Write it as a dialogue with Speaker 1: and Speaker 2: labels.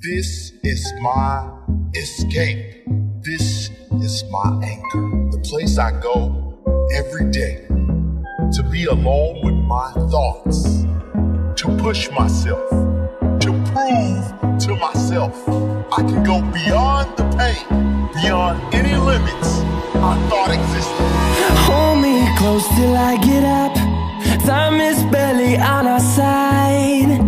Speaker 1: This is my escape. This is my anchor. The place I go every day to be alone with my thoughts, to push myself, to prove to myself I can go beyond the pain, beyond any limits I thought existed.
Speaker 2: Hold me close till I get up. Time is barely on our side.